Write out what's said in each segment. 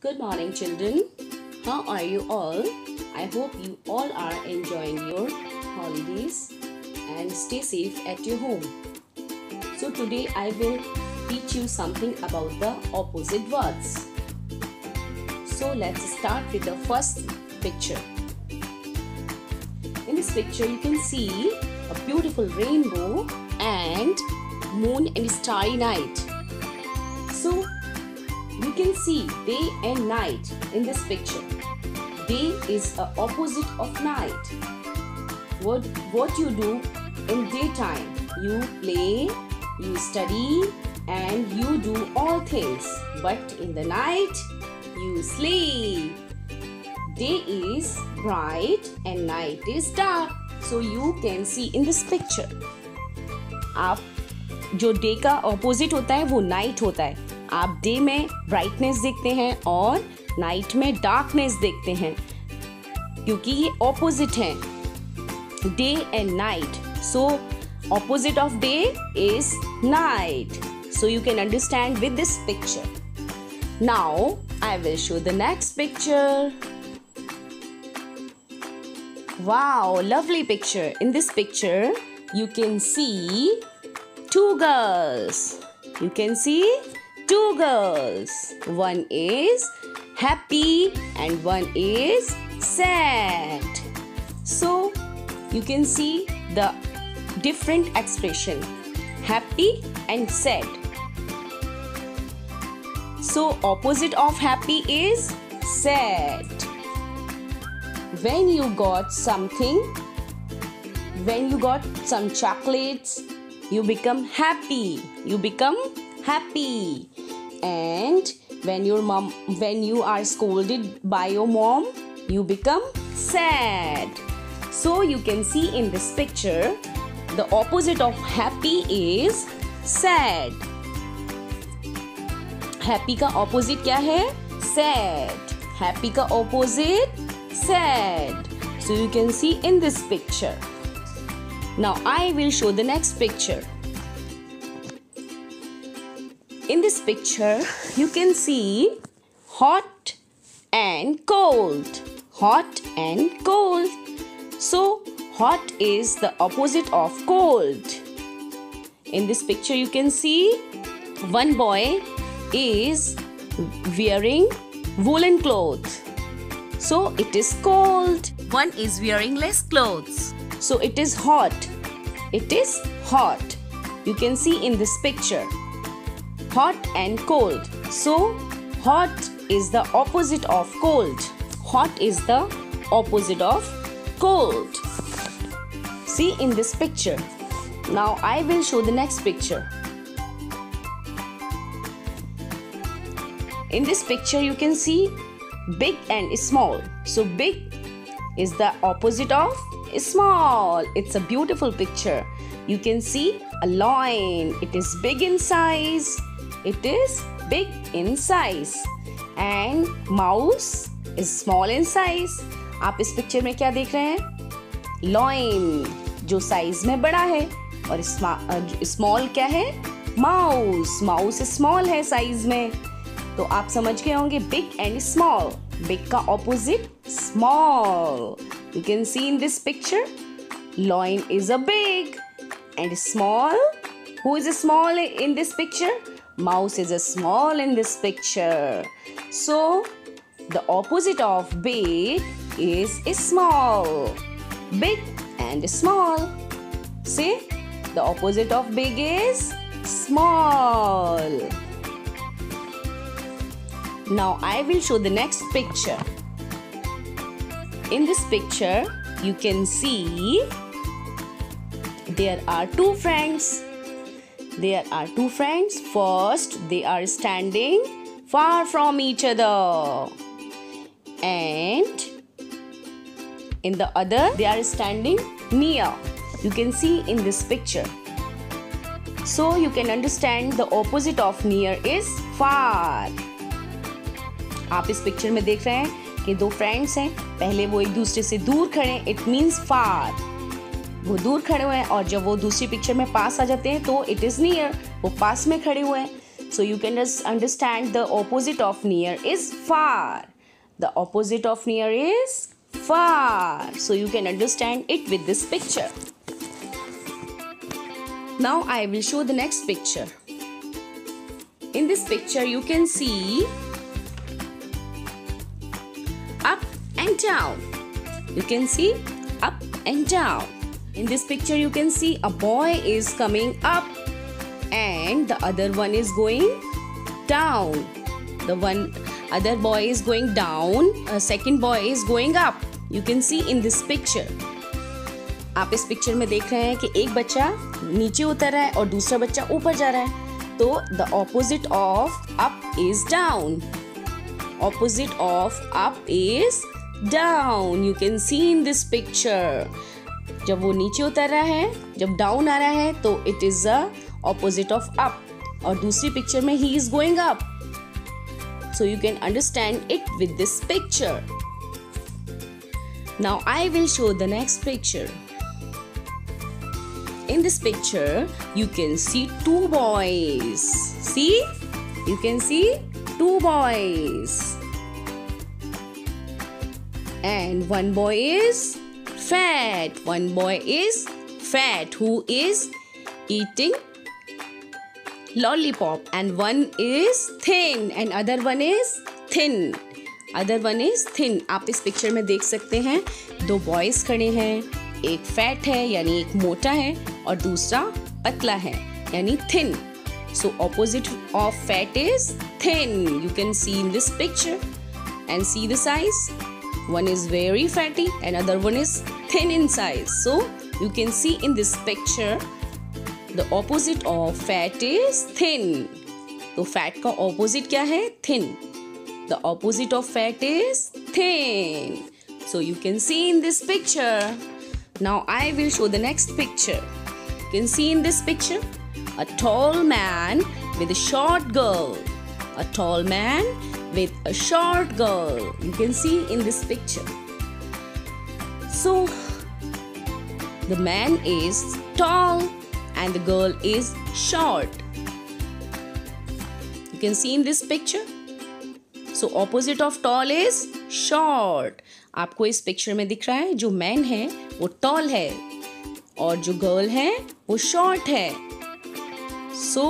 Good morning, children. How are you all? I hope you all are enjoying your holidays and stay safe at your home. So, today I will teach you something about the opposite words. So, let's start with the first picture. In this picture, you can see a beautiful rainbow and moon and starry night. So, you can see day and night in this picture. Day is a opposite of night. What what you do in daytime? You play, you study, and you do all things. But in the night, you sleep. Day is bright and night is dark. So you can see in this picture. आप जो day का opposite होता है वो night होता है आप day में ब्राइटनेस देखते हैं और नाइट में डार्कनेस देखते हैं क्योंकि ये ऑपोजिट हैं। Day and night so opposite of day is night so you can understand with this picture now I will show the next picture Wow, lovely picture. In this picture, you can see two girls. You can see two girls. One is happy and one is sad. So, you can see the different expression happy and sad. So, opposite of happy is sad when you got something when you got some chocolates you become happy you become happy and when your mom when you are scolded by your mom you become sad so you can see in this picture the opposite of happy is sad happy का opposite क्या है sad happy का opposite sad. So you can see in this picture. Now I will show the next picture. In this picture, you can see hot and cold. Hot and cold. So hot is the opposite of cold. In this picture, you can see one boy is wearing woolen clothes so it is cold. One is wearing less clothes. So it is hot. It is hot. You can see in this picture. Hot and cold. So hot is the opposite of cold. Hot is the opposite of cold. See in this picture. Now I will show the next picture. In this picture you can see big and small. So big is the opposite of small. It's a beautiful picture. You can see a lion. It is big in size. It is big in size. And mouse is small in size. आप इस picture में क्या देख रहे हैं? Lion जो size में बड़ा है और स्मॉल क्या है? माउस माउस स्मॉल है साइज़ में। तो आप समझ गए होंगे बिग एंड स्मॉल बिग का opposite small you can see in this picture lion is a big and small who is small in this picture? Mouse is a small in this picture so the opposite of big is small big and small see the opposite of big is small now I will show the next picture. In this picture, you can see there are two friends. There are two friends. First, they are standing far from each other. And in the other, they are standing near. You can see in this picture. So you can understand the opposite of near is far. इस picture में देख रहे हैं कि दो friends हैं पहले वो एक दूसरे से दूर खड़े हैं इट मीन्स फार वो दूर खड़े हुए हैं और जब वो दूसरी पिक्चर में पास आ जाते हैं तो इट इज़ नियर वो पास में खड़े हुए हैं। So you can understand the opposite of near is far the opposite of near is far so you can understand it with this picture now I will show the next picture in this picture you can see up and down you can see up and down In this picture you can see a boy is coming up and the other one is going down. The one other boy is going down, a second boy is going up. You can see in this picture. आप इस picture में देख रहे हैं कि एक बच्चा नीचे उतर रहा है और दूसरा बच्चा ऊपर जा रहा है तो the opposite of up is down opposite of up is down you can see in this picture जब वो नीचे उतर रहा है जब डाउन आ रहा है तो it is opposite of up और दूसरी पिक्चर में he is going up so you can understand it with this picture now I will show the next picture In this picture, you can see two boys. See you can see two boys and one boy is fat. One boy is fat. Who is eating lollipop? And one is thin. And other one is thin. Other one is thin आप इस picture में देख सकते हैं, दो boys खड़े हैं, एक फैट है, यानी एक मोटा है, और दूसरा पतला है, यानी thin so opposite of fat is thin you can see in this picture and see the size one is very fatty and other one is thin in size so you can see in this picture the opposite of fat is thin तो fat का opposite क्या है thin the opposite of fat is thin so you can see in this picture now I will show the next picture you can see in this picture a tall man with a short girl a tall man with a short girl you can see in this picture so the man is tall and the girl is short you can see in this picture so opposite of tall is short आपको इस picture में दिख रहा है जो man है वो toll है और जो गर्ल है वो शॉर्ट है so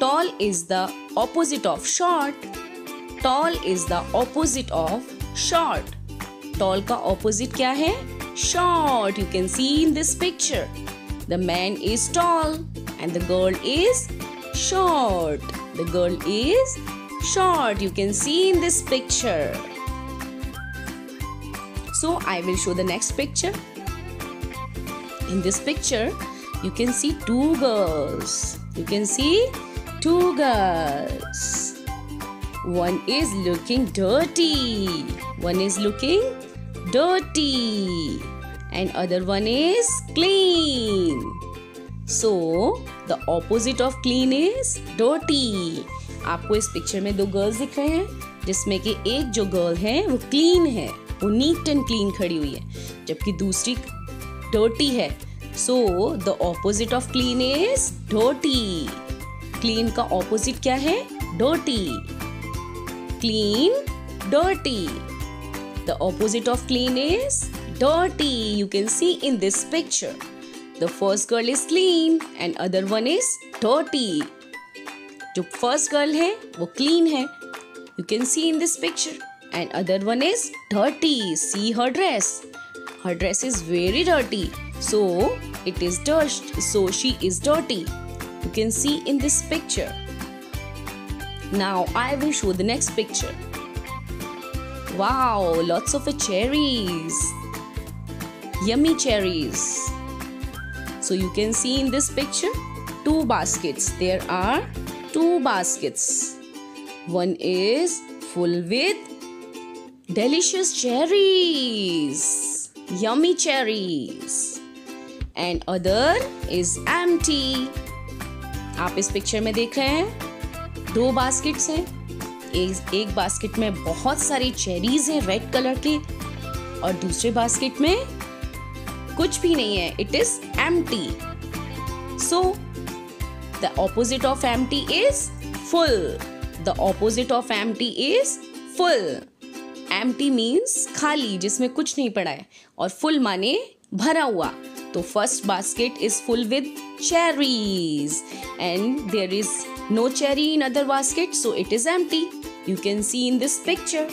tall is the opposite of short tall is the opposite of short tall का ऑपोजिट क्या है short you can see in this picture the man is tall and the girl is short the girl is short you can see in this picture so i will show the next picture in this picture you can see two girls you can see two girls One is looking dirty. One is looking dirty. And other one is clean. So, the opposite of clean is dirty. आपको इस picture में दो girls दिख रहे हैं, जिसमें कि एक जो गर्ल है, वो क्लीन है, वो नीट एंड क्लीन खड़ी हुई है, जबकि दूसरी डर्टी है। So the opposite of clean is dirty clean का ऑपोजिट क्या है? Dirty clean, dirty. The opposite of clean is dirty. You can see in this picture. The first girl is clean and other one is dirty. जो first girl है वो clean है. You can see in this picture. And other one is dirty. See her dress. Her dress is very dirty. So it is dust. So she is dirty. You can see in this picture. Now I will show the next picture. Wow, lots of cherries. Yummy cherries. So you can see in this picture two baskets. There are two baskets. One is full with delicious cherries. Yummy cherries. And other is empty. आप इस picture में देख रहे हैं दो baskets हैं। एक एक बास्केट में बहुत सारी चेरीज हैं रेड कलर के और दूसरे बास्केट में कुछ भी नहीं है। It is empty so the opposite of empty is full the opposite of empty is full empty means खाली, जिसमें कुछ नहीं पड़ा है। और फुल माने भरा हुआ। तो first basket is full with cherries and there is no cherry in other basket so it is empty you can see in this picture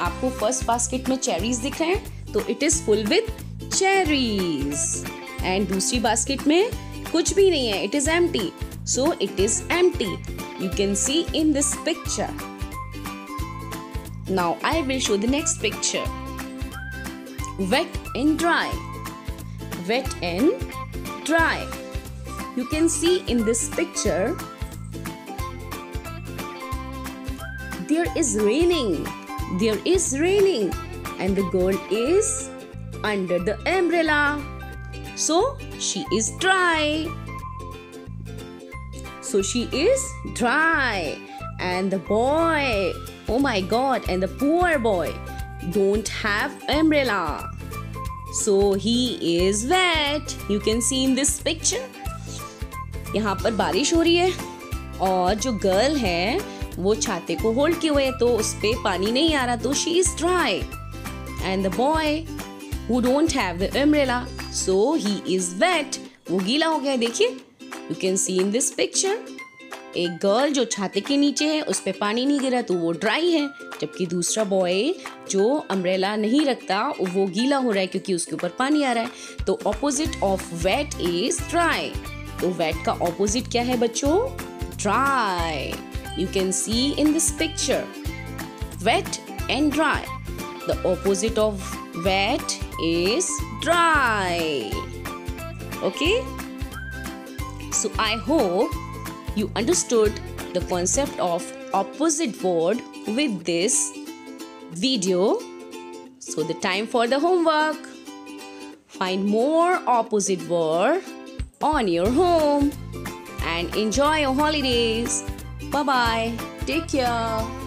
आपको फर्स्ट बास्केट में चेरीज दिख रहे हैं तो it is full with cherries and दूसरी basket में कुछ भी नहीं है it is empty so it is empty you can see in this picture now I will show the next picture wet and dry wet and dry you can see in this picture there is raining there is raining and the girl is under the umbrella so she is dry so she is dry and the boy oh my god and the poor boy don't have umbrella so he is wet you can see in this picture यहाँ पर बारिश हो रही है और जो girl है वो छाते को होल्ड किए हुए तो उस पर पानी नहीं आ रहा तो she is dry and the boy who don't have the umbrella so he is wet वो गीला हो गया देखिए. You can see in this picture एक गर्ल जो छाते के नीचे है, उस पर पानी नहीं गिरा तो वो ड्राई है. जबकि दूसरा बॉय जो अम्ब्रेला नहीं रखता, वो गीला हो रहा है, क्योंकि उसके ऊपर पानी आ रहा है. तो opposite of wet is dry तो वेट का ऑपोजिट क्या है बच्चों? Dry you can see in this picture. Wet and dry. The opposite of wet is dry. Okay? So i hope you understood the concept of opposite word with this video. So the time for the homework. Find more opposite word on your home and enjoy your holidays Bye bye. Take care.